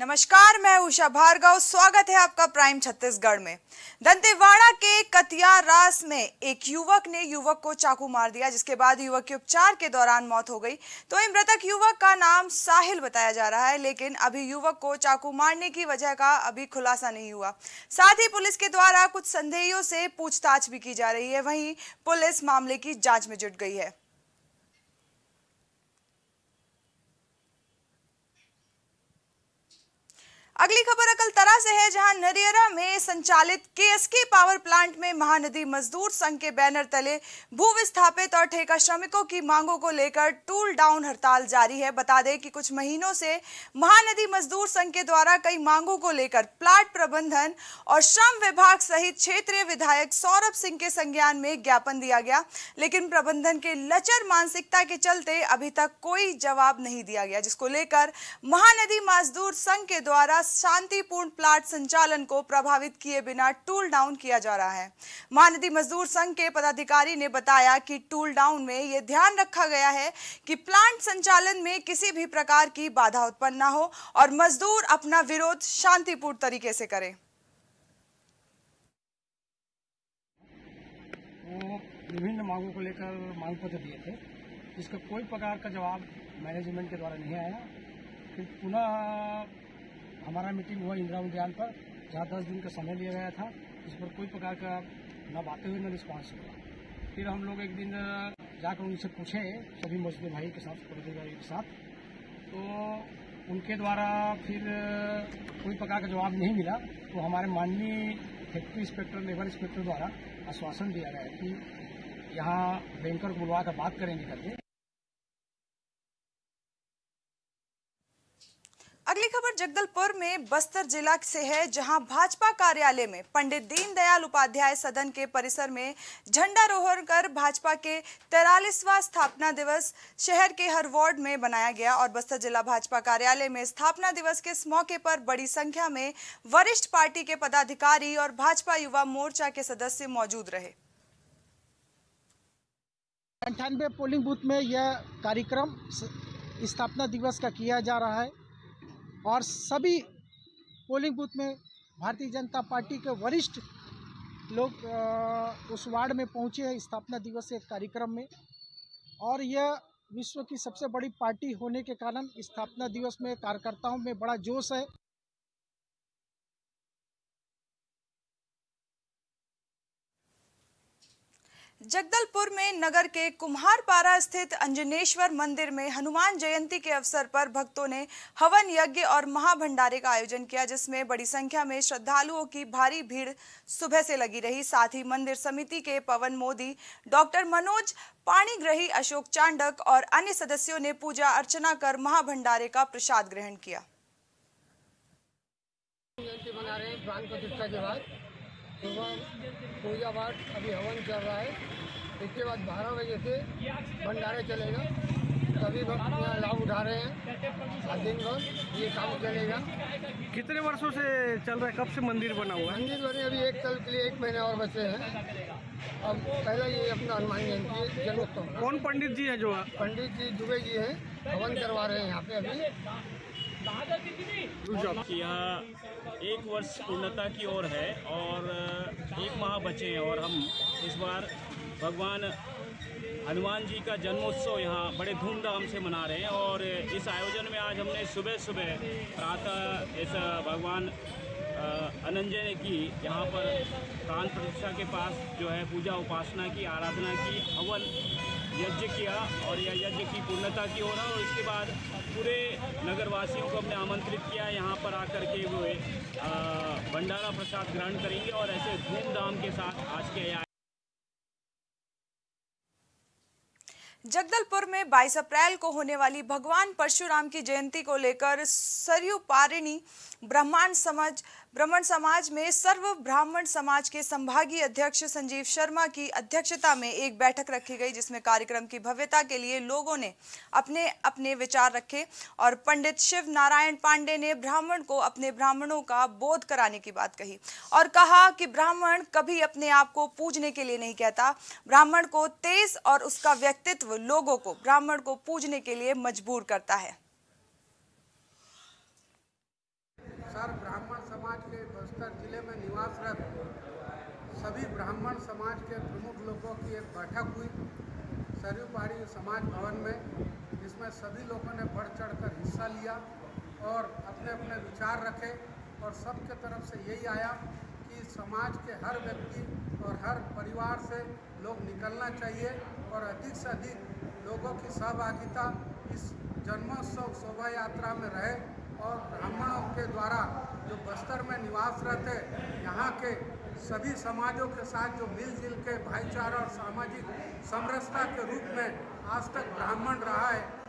नमस्कार, मैं उषा भार्गव। स्वागत है आपका प्राइम छत्तीसगढ़ में। दंतेवाड़ा के कतिया रास में एक युवक ने युवक को चाकू मार दिया, जिसके बाद युवक की उपचार के दौरान मौत हो गई। तो मृतक युवक का नाम साहिल बताया जा रहा है, लेकिन अभी युवक को चाकू मारने की वजह का अभी खुलासा नहीं हुआ। साथ ही पुलिस के द्वारा कुछ संदेहियों से पूछताछ भी की जा रही है। वहीं पुलिस मामले की जाँच में जुट गई है। अगली खबर अकलतरा से है, जहाँ नरियरा में संचालित केएसके पावर प्लांट में महानदी मजदूर संघ के बैनर तले भू विस्थापित और ठेका श्रमिकों की मांगों को लेकर टूल डाउन हड़ताल जारी है। बता दें कि कुछ महीनों से महानदी मजदूर संघ के द्वारा कई मांगों को लेकर प्लांट प्रबंधन और श्रम विभाग सहित क्षेत्रीय विधायक सौरभ सिंह के संज्ञान में ज्ञापन दिया गया, लेकिन प्रबंधन के लचर मानसिकता के चलते अभी तक कोई जवाब नहीं दिया गया, जिसको लेकर महानदी मजदूर संघ के द्वारा शांतिपूर्ण प्लाट संचालन को प्रभावित किए बिना टूल डाउन किया जा रहा है। महानदी मजदूर संघ के पदाधिकारी ने बताया कि टूल डाउन में ये ध्यान रखा गया है कि प्लांट संचालन में किसी भी प्रकार की बाधा उत्पन्न न हो और मजदूर अपना विरोध शांतिपूर्ण तरीके से करें। विभिन्न मांगों को लेकर मांग पत्र दिए थे। इसका कोई प्रकार का जवाब मैनेजमेंट के द्वारा नहीं आया। फिर पुनः हमारा मीटिंग हुआ इंदिरा उद्यान पर, जहाँ दस दिन का समय लिया गया था। इस पर कोई प्रकार का न बातें हुई, न रिस्पॉन्स हुआ। फिर हम लोग एक दिन जाकर उनसे पूछे, सभी मजदूर भाई के साथ पदाधिकारी के साथ। तो उनके द्वारा फिर कोई प्रकार का जवाब नहीं मिला। तो हमारे माननीय फैक्ट्री इंस्पेक्टर, लेबर इंस्पेक्टर द्वारा आश्वासन दिया गया कि यहाँ बैंकर बुलवा कर बात करेंगे करके अगली खबर जगदलपुर में बस्तर जिला से है, जहाँ भाजपा कार्यालय में पंडित दीनदयाल उपाध्याय सदन के परिसर में झंडारोहण कर भाजपा के तैतालीसवां स्थापना दिवस शहर के हर वार्ड में बनाया गया और बस्तर जिला भाजपा कार्यालय में स्थापना दिवस के इस मौके पर बड़ी संख्या में वरिष्ठ पार्टी के पदाधिकारी और भाजपा युवा मोर्चा के सदस्य मौजूद रहे। अंठानवे पोलिंग बूथ में यह कार्यक्रम स्थापना दिवस का किया जा रहा है। और सभी पोलिंग बूथ में भारतीय जनता पार्टी के वरिष्ठ लोग उस वार्ड में पहुँचे हैं स्थापना दिवस के कार्यक्रम में। और यह विश्व की सबसे बड़ी पार्टी होने के कारण स्थापना दिवस में कार्यकर्ताओं में बड़ा जोश है। जगदलपुर में नगर के कुम्हारपारा स्थित अंजनेश्वर मंदिर में हनुमान जयंती के अवसर पर भक्तों ने हवन यज्ञ और महाभंडारे का आयोजन किया, जिसमें बड़ी संख्या में श्रद्धालुओं की भारी भीड़ सुबह से लगी रही। साथ ही मंदिर समिति के पवन मोदी, डॉक्टर मनोज पाणीग्रही, अशोक चांडक और अन्य सदस्यों ने पूजा अर्चना कर महाभंडारे का प्रसाद ग्रहण किया। बना रहे हैं, प्राण प्रतिष्ठा के बाद। सुबह पूजा पाठ अभी हवन चल रहा है। इसके बाद बारह बजे से भंडारे चलेगा। सभी भक्त यहाँ लाभ उठा रहे हैं। दिन भर ये काम चलेगा। कितने वर्षों से चल रहा है? कब से मंदिर बना हुआ है? मंदिर बने अभी एक साल के लिए एक महीने और बचे हैं। अब पहला ये अपना हनुमान जयंती जन्मोत्सव कौन पंडित जी है जो? पंडित जी दुबे जी हैं। हवन करवा रहे हैं यहाँ पे अभी। कि यह एक वर्ष पूर्णता की ओर है और एक माह बचे हैं और हम इस बार भगवान, हनुमान जी का जन्मोत्सव यहाँ बड़े धूमधाम से मना रहे हैं और इस आयोजन में आज हमने सुबह सुबह प्रातः इस भगवान अनंजय ने की यहाँ पर प्राण प्रतिष्ठा के पास जो है पूजा उपासना की, आराधना की, हवन यज्ञ किया और यह यज्ञ की पूर्णता की हो रहा और इसके बाद पूरे नगरवासियों को हमने आमंत्रित किया। यहाँ पर आकर के वो भंडारा प्रसाद ग्रहण करेंगे और ऐसे धूमधाम के साथ आज के जगदलपुर में 22 अप्रैल को होने वाली भगवान परशुराम की जयंती को लेकर सरयू पारिणी ब्रह्मांड समाज, ब्राह्मण समाज में सर्व ब्राह्मण समाज के संभागीय अध्यक्ष संजीव शर्मा की अध्यक्षता में एक बैठक रखी गई, जिसमें कार्यक्रम की भव्यता के लिए लोगों ने अपने अपने विचार रखे और पंडित शिव नारायण पांडे ने ब्राह्मण को अपने ब्राह्मणों का बोध कराने की बात कही और कहा कि ब्राह्मण कभी अपने आप को पूजने के लिए नहीं कहता। ब्राह्मण को तेज और उसका व्यक्तित्व तत्व लोगों को, ब्राह्मण को पूजने के लिए मजबूर करता है। सर, ब्राह्मण समाज के बस्तर ज़िले में निवासरत सभी ब्राह्मण समाज के प्रमुख लोगों की एक बैठक हुई सरयूपाड़ी समाज भवन में इसमें सभी लोगों ने बढ़ चढ़कर हिस्सा लिया और अपने अपने विचार रखे और सबके तरफ़ से यही आया कि समाज के हर व्यक्ति और हर परिवार से लोग निकलना चाहिए और अधिक से अधिक लोगों की सहभागिता इस जन्मोत्सव शोभा यात्रा में रहे और ब्राह्मणों के द्वारा जो बस्तर में निवास रहते, यहाँ के सभी समाजों के साथ जो मिलजुल के भाईचारा और सामाजिक समरसता के रूप में आज तक ब्राह्मण रहा है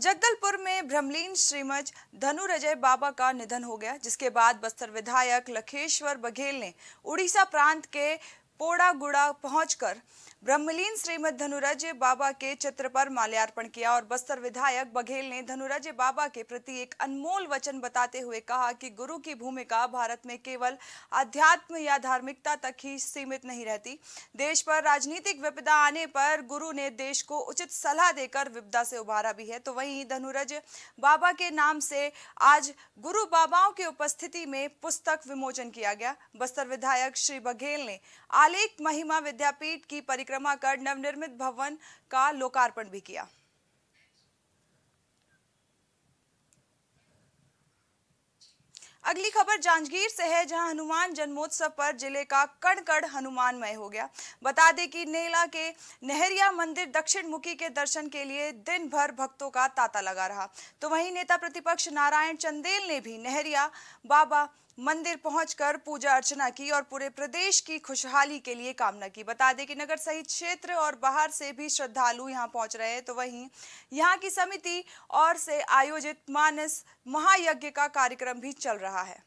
जगदलपुर में ब्रह्मलीन श्रीमज धनुरजय बाबा का निधन हो गया, जिसके बाद बस्तर विधायक लखेश्वर बघेल ने उड़ीसा प्रांत के पोड़ागुड़ा पहुंचकर ब्रह्मलीन श्रीमद धनुरज बाबा के चित्र पर माल्यार्पण किया और बस्तर विधायक बघेल ने धनुरज बाबा के प्रति एक अनमोल वचन बताते हुए कहा कि गुरु की भूमिका भारत में केवल अध्यात्म या धार्मिकता तक ही सीमित नहीं रहती। देश पर राजनीतिक विपदा आने पर गुरु ने देश को उचित सलाह देकर विपदा से उभारा भी है। तो वहीं धनुरज बाबा के नाम से आज गुरु बाबाओं की उपस्थिति में पुस्तक विमोचन किया गया। बस्तर विधायक श्री बघेल ने आलेख महिमा विद्यापीठ की कर नवनिर्मित भवन का लोकार्पण भी किया। अगली खबर जांजगीर से है, जहाँ हनुमान जन्मोत्सव पर ज़िले का कण कण हनुमानमय हो गया। बता दें कि नेला के नहरिया मंदिर दक्षिण मुखी के दर्शन के लिए दिन भर भक्तों का तांता लगा रहा। तो वहीं नेता प्रतिपक्ष नारायण चंदेल ने भी नहरिया बाबा मंदिर पहुंचकर पूजा अर्चना की और पूरे प्रदेश की खुशहाली के लिए कामना की। बता दें कि नगर सहित क्षेत्र और बाहर से भी श्रद्धालु यहाँ पहुँच रहे हैं तो वहीं यहाँ की समिति और से आयोजित मानस महायज्ञ का कार्यक्रम भी चल रहा है।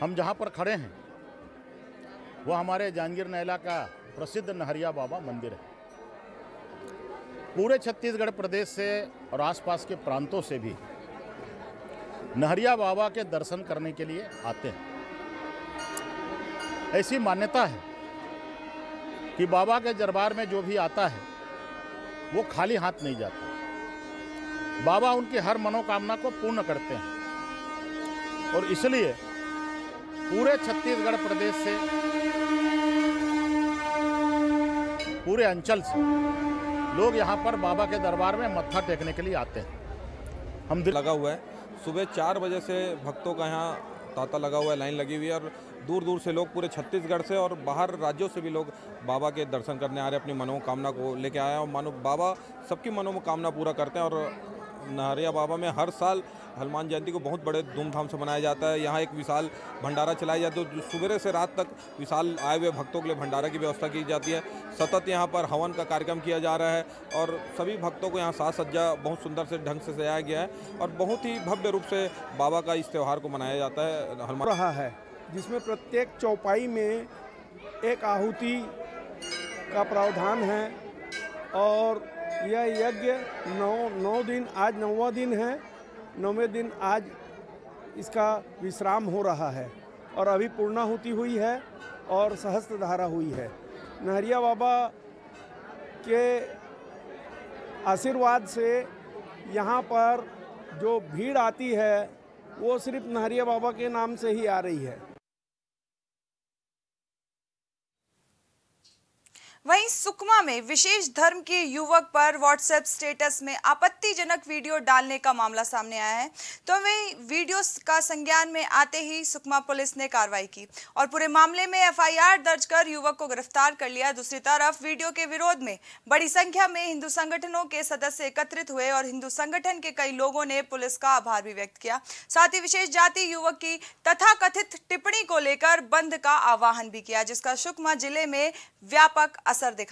हम जहाँ पर खड़े हैं वो हमारे जांजगीर नैला का प्रसिद्ध नहरिया बाबा मंदिर है। पूरे छत्तीसगढ़ प्रदेश से और आसपास के प्रांतों से भी नहरिया बाबा के दर्शन करने के लिए आते हैं। ऐसी मान्यता है कि बाबा के दरबार में जो भी आता है, वो खाली हाथ नहीं जाता। बाबा उनकी हर मनोकामना को पूर्ण करते हैं। और इसलिए पूरे छत्तीसगढ़ प्रदेश से, पूरे अंचल से लोग यहाँ पर बाबा के दरबार में मत्था टेकने के लिए आते हैं हम. लगा हुआ है सुबह चार बजे से भक्तों का यहाँ तांता लगा हुआ है, लाइन लगी हुई है और दूर दूर से लोग पूरे छत्तीसगढ़ से और बाहर राज्यों से भी लोग बाबा के दर्शन करने आ रहे हैं, अपनी मनोकामना को लेके आए हैं और मानो बाबा सबकी मनोकामना पूरा करते हैं और नहरिया बाबा में हर साल हनुमान जयंती को बहुत बड़े धूमधाम से मनाया जाता है। यहाँ एक विशाल भंडारा चलाया जाता है तो सुबह से रात तक विशाल आए हुए भक्तों के लिए भंडारा की व्यवस्था की जाती है। सतत यहाँ पर हवन का कार्यक्रम किया जा रहा है और सभी भक्तों को यहाँ साज सज्जा बहुत सुंदर से ढंग से सजाया गया है और बहुत ही भव्य रूप से बाबा का इस त्यौहार को मनाया जाता है, हनुमान रहा है, जिसमें प्रत्येक चौपाई में एक आहुति का प्रावधान है और यह यज्ञ नौ नौ दिन, आज नौवा दिन है। नौवें दिन आज इसका विश्राम हो रहा है और अभी पूर्णाहुति हुई है और सहस्त्र धारा हुई है। नहरिया बाबा के आशीर्वाद से यहाँ पर जो भीड़ आती है, वो सिर्फ़ नहरिया बाबा के नाम से ही आ रही है वहीं सुकमा में विशेष धर्म के युवक पर व्हाट्सएप स्टेटस में आपत्तिजनक वीडियो डालने का मामला सामने आया है। तो वहीं वीडियो का संज्ञान में आते ही सुकमा पुलिस ने कार्रवाई की और पूरे मामले में एफआईआर दर्ज कर युवक को गिरफ़्तार कर लिया। दूसरी तरफ़ वीडियो के विरोध में बड़ी संख्या में हिंदू संगठनों के सदस्य एकत्रित हुए और हिंदू संगठन के कई लोगों ने पुलिस का आभार भी व्यक्त किया। साथ ही विशेष जाति युवक की तथाकथित टिप्पणी को लेकर बंद का आह्वान भी किया, जिसका सुकमा ज़िले में व्यापक असर दिखा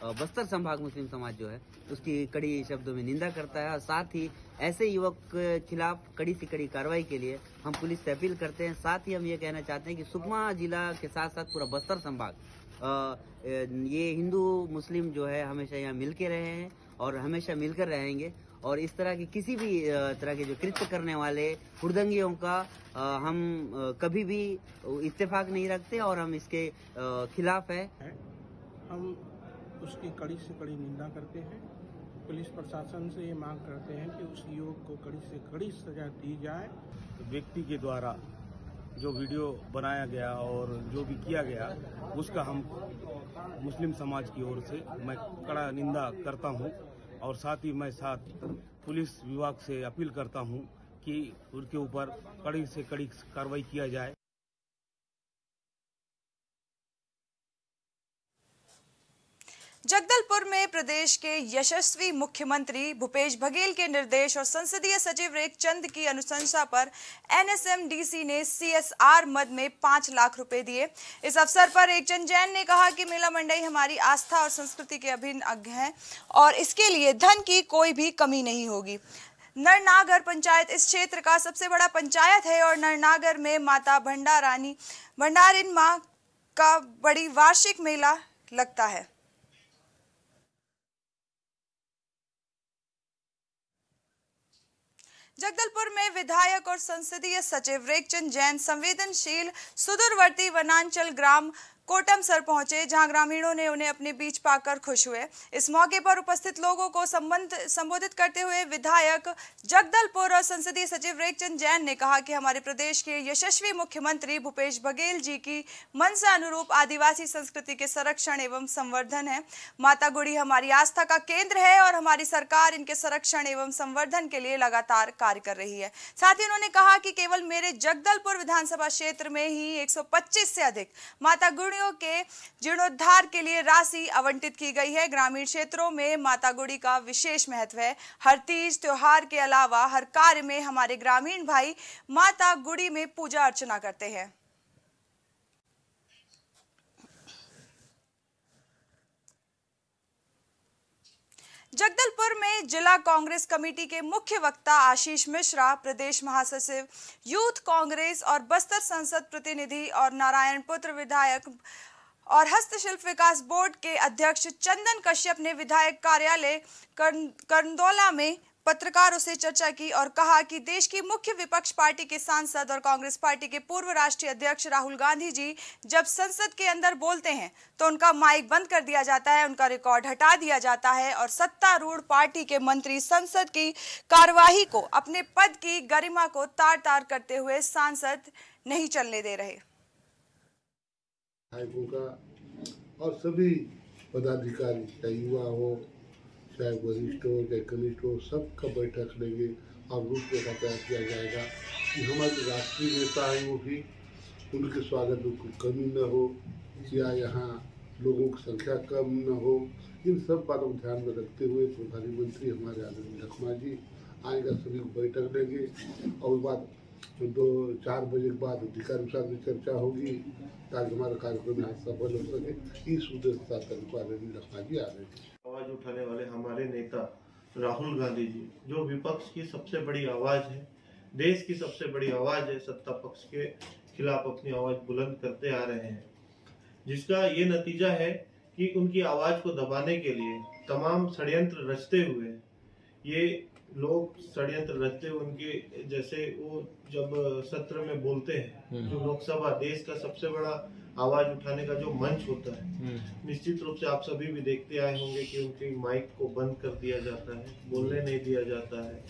बस्तर संभाग मुस्लिम समाज जो है, उसकी कड़ी शब्दों में निंदा करता है और साथ ही ऐसे युवक के खिलाफ कड़ी से कड़ी कार्रवाई के लिए हम पुलिस से अपील करते हैं। साथ ही हम ये कहना चाहते हैं कि सुकमा जिला के साथ साथ पूरा बस्तर संभाग ये हिंदू, मुस्लिम जो है, हमेशा यहाँ मिल के रहे हैं और हमेशा मिलकर रहेंगे। और इस तरह के किसी भी तरह के जो कृत्य करने वाले हुड़दंगियों का हम कभी भी इत्तेफाक नहीं रखते और हम इसके खिलाफ है। हम उसकी कड़ी से कड़ी निंदा करते हैं। पुलिस प्रशासन से ये मांग करते हैं कि उस युवक को कड़ी से कड़ी सजा दी जाए। व्यक्ति के द्वारा जो वीडियो बनाया गया और जो भी किया गया, उसका हम मुस्लिम समाज की ओर से मैं कड़ा निंदा करता हूँ और साथ ही मैं साथ पुलिस विभाग से अपील करता हूँ कि उनके ऊपर कड़ी से कड़ी कार्रवाई किया जाए। जगदलपुर में प्रदेश के यशस्वी मुख्यमंत्री भूपेश बघेल के निर्देश और संसदीय सचिव रेख चंद की अनुशंसा पर एनएसएमडीसी ने सीएसआर मद में पाँच लाख रुपए दिए। इस अवसर पर रेखचंद जैन ने कहा कि मेला मंडई हमारी आस्था और संस्कृति के अभिन्न अंग है और इसके लिए धन की कोई भी कमी नहीं होगी। नरनागर पंचायत इस क्षेत्र का सबसे बड़ा पंचायत है और नरनागर में माता भंडारानी, भंडारिन माँ का बड़ी वार्षिक मेला लगता है। जगदलपुर में विधायक और संसदीय सचिव रेखचंद जैन संवेदनशील सुदूरवर्ती वनांचल ग्राम कोटमसर पहुँचे, जहाँ ग्रामीणों ने उन्हें अपने बीच पाकर खुश हुए। इस मौके पर उपस्थित लोगों को संबंध संबोधित करते हुए विधायक जगदलपुर और संसदीय सचिव रेखचंद जैन ने कहा कि हमारे प्रदेश के यशस्वी मुख्यमंत्री भूपेश बघेल जी की मनसा अनुरूप आदिवासी संस्कृति के संरक्षण एवं संवर्धन है। माता गुड़ी हमारी आस्था का केंद्र है और हमारी सरकार इनके संरक्षण एवं संवर्धन के लिए लगातार कार्य कर रही है। साथ ही उन्होंने कहा कि केवल मेरे जगदलपुर विधानसभा क्षेत्र में ही 125 से अधिक माता गुड़ी गुड़ियों के जीर्णोद्धार के लिए राशि आवंटित की गई है। ग्रामीण क्षेत्रों में माता गुड़ी का विशेष महत्व है। हर तीज त्योहार के अलावा हर कार्य में हमारे ग्रामीण भाई माता गुड़ी में पूजा अर्चना करते हैं। जगदलपुर में जिला कांग्रेस कमेटी के मुख्य वक्ता आशीष मिश्रा, प्रदेश महासचिव, यूथ कांग्रेस और बस्तर संसद प्रतिनिधि और नारायण पुत्र विधायक और हस्तशिल्प विकास बोर्ड के अध्यक्ष चंदन कश्यप ने विधायक कार्यालय करंदौला में पत्रकारों से चर्चा की और कहा कि देश की मुख्य विपक्ष पार्टी के सांसद और कांग्रेस पार्टी के पूर्व राष्ट्रीय अध्यक्ष राहुल गांधी जी जब संसद के अंदर बोलते हैं तो उनका माइक बंद कर दिया जाता है, उनका रिकॉर्ड हटा दिया जाता है और सत्तारूढ़ पार्टी के मंत्री संसद की कार्यवाही को, अपने पद की गरिमा को तार तार करते हुए सांसद नहीं चलने दे रहे। और सभी पदाधिकारी युवा हो चाहे वरिष्ठ हो चाहे कनिष्ठ हो सबका बैठक लेंगे। और रूपरेखा तैयार किया जाएगा कि हमारे राष्ट्रीय नेता हैं वो भी, उनके स्वागत में कोई कमी न हो, या यहाँ लोगों की संख्या कम न हो। इन सब बातों को ध्यान में रखते हुए प्रभारी मंत्री हमारे आदरणीय लखमा जी आएगा, सभी को बैठक लेंगे। और उसके बाद दो चार बजे के बाद अधिकारुसार भी चर्चा होगी, ताकि हमारा कार्यक्रम यहाँ सफल हो सके। इस उद्देश्य के आदरणीय लखमा जी आ रहे हैं। आवाज़ उठाने वाले हमारे नेता राहुल गांधी जी जो विपक्ष की सबसे बड़ी आवाज़ है देश की सबसे बड़ी आवाज़ है सत्ता पक्ष के खिलाफ अपनी आवाज़ बुलंद करते आ रहे हैं। जिसका ये नतीजा है कि उनकी आवाज़ को दबाने के लिए तमाम षड्यंत्र रचते हुए ये लोग षड्यंत्र रचते हुए उनके जैसे वो जब सत्र में बोलते हैं जो लोकसभा देश का सबसे बड़ा आवाज़ उठाने का जो मंच होता है निश्चित रूप से आप सभी भी देखते आए होंगे कि उनकी माइक को बंद कर दिया जाता है बोलने नहीं दिया जाता है।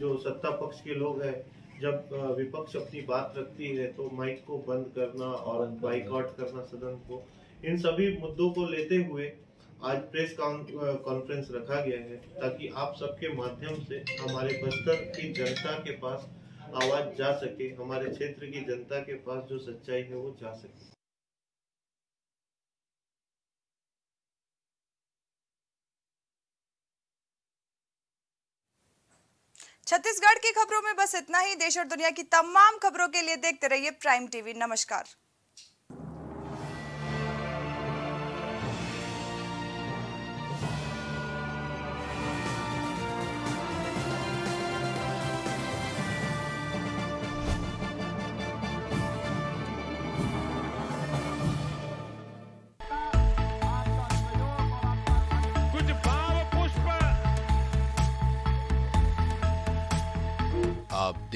जो सत्ता पक्ष के लोग हैं जब विपक्ष अपनी बात रखती है तो माइक को बंद करना और बाइकआउट करना सदन को इन सभी मुद्दों को लेते हुए आज प्रेस कॉन्फ्रेंस रखा गया है ताकि आप सबके माध्यम से हमारे बस्तर की जनता के पास आवाज़ जा सके, हमारे क्षेत्र की जनता के पास जो सच्चाई है वो जा सके। छत्तीसगढ़ की खबरों में बस इतना ही। देश और दुनिया की तमाम खबरों के लिए देखते रहिए प्राइम टीवी। नमस्कार।